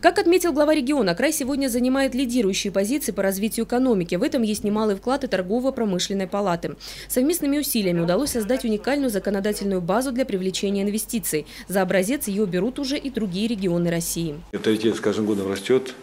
Как отметил глава региона, край сегодня занимает лидирующие позиции по развитию экономики. В этом есть немалый вклад и торгово-промышленной палаты. Совместными усилиями удалось создать уникальную законодательную базу для привлечения инвестиций. За образец ее берут уже и другие регионы России. Авторитет с каждым годом растет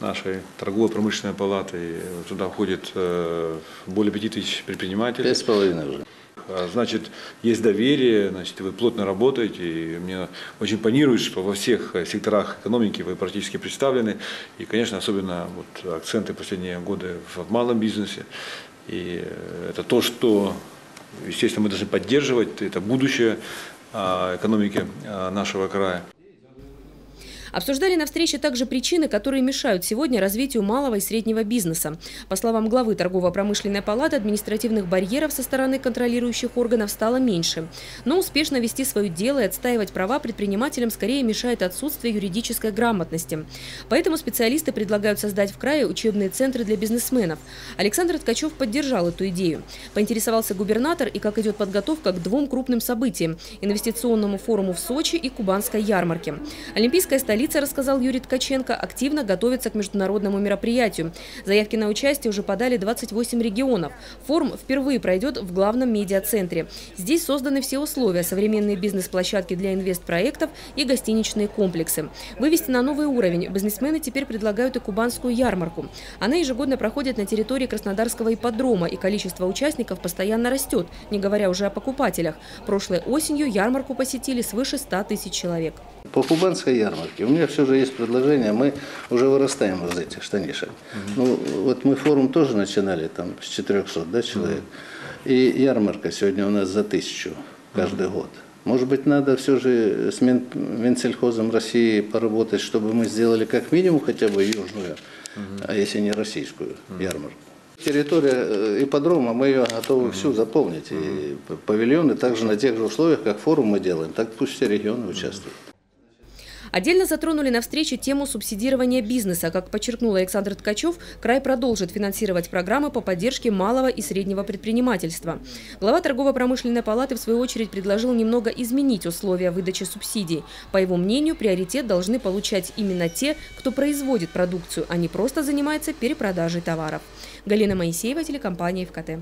нашей торгово-промышленной палаты. Туда входит э, более 5 тысяч предпринимателей. Пять с половиной уже. А, Значит, есть доверие, значит, вы плотно работаете, и мне очень импонирует, что во всех э, секторах экономики вы практически представлены, и, конечно, особенно вот акценты последние годы в малом бизнесе, и э, это то, что, естественно, мы должны поддерживать, это будущее а, экономики а, нашего края. Обсуждали на встрече также причины, которые мешают сегодня развитию малого и среднего бизнеса. По словам главы торгово-промышленной палаты, административных барьеров со стороны контролирующих органов стало меньше. Но успешно вести свое дело и отстаивать права предпринимателям скорее мешает отсутствие юридической грамотности. Поэтому специалисты предлагают создать в крае учебные центры для бизнесменов. Александр Ткачев поддержал эту идею. Поинтересовался губернатор и как идет подготовка к двум крупным событиям – инвестиционному форуму в Сочи и Кубанской ярмарке. Олимпийская столица Столица, рассказал Юрий Ткаченко, активно готовится к международному мероприятию. Заявки на участие уже подали 28 регионов. Форум впервые пройдет в главном медиацентре. Здесь созданы все условия – современные бизнес-площадки для инвестпроектов и гостиничные комплексы. Вывести на новый уровень бизнесмены теперь предлагают и кубанскую ярмарку. Она ежегодно проходит на территории Краснодарского ипподрома, и количество участников постоянно растет, не говоря уже о покупателях. Прошлой осенью ярмарку посетили свыше 100 тысяч человек. По кубанской ярмарке у меня все же есть предложение, мы уже вырастаем из этих штанишек. Ну, вот мы форум тоже начинали там с 400 да, человек, и ярмарка сегодня у нас за тысячу каждый год. Может быть, надо все же с Мин- Минсельхозом России поработать, чтобы мы сделали как минимум хотя бы южную, а если не российскую ярмарку. Территория э, ипподрома, мы ее готовы всю заполнить. И п- павильоны также на тех же условиях, как форум мы делаем, так пусть все регионы участвуют. Отдельно затронули на встрече тему субсидирования бизнеса. Как подчеркнул Александр Ткачев, край продолжит финансировать программы по поддержке малого и среднего предпринимательства. Глава торгово-промышленной палаты, в свою очередь, предложил немного изменить условия выдачи субсидий. По его мнению, приоритет должны получать именно те, кто производит продукцию, а не просто занимается перепродажей товаров. Галина Моисеева, телекомпания ФКТ.